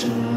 Egypt.